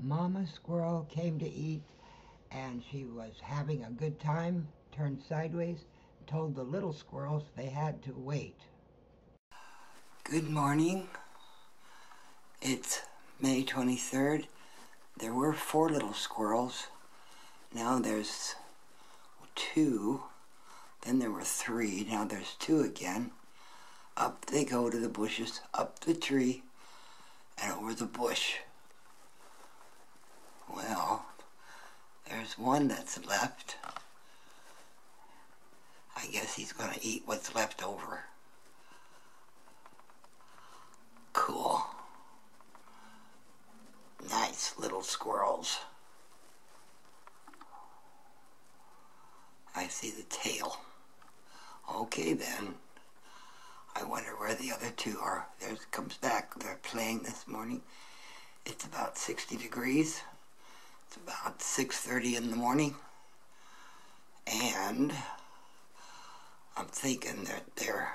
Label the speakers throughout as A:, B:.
A: Mama squirrel came to eat and she was having a good time, turned sideways, told the little squirrels they had to wait.
B: Good morning. It's May 23rd. There were four little squirrels. Now there's two. Then there were three. Now there's two again. Up they go to the bushes, up the tree, and over the bush. Well, there's one that's left. I guess he's going to eat what's left over. Cool. Nice little squirrels. I see the tail. Okay then. I wonder where the other two are. There comes back. They're playing this morning. It's about 60 degrees. About 6.30 in the morning. And I'm thinking that they're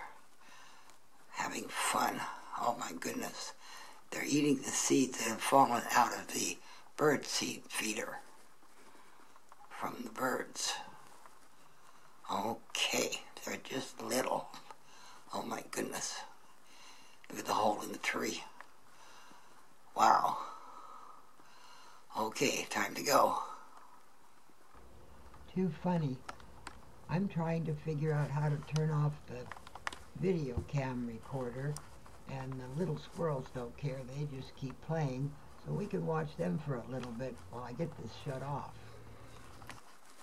B: having fun. Oh my goodness. They're eating the seeds that have fallen out of the bird seed feeder from the birds. Okay, they're just little. Oh my goodness. Look at the hole in the tree. Okay, time to go.
A: Too funny. I'm trying to figure out how to turn off the video cam recorder and the little squirrels don't care. They just keep playing so we can watch them for a little bit while I get this shut off.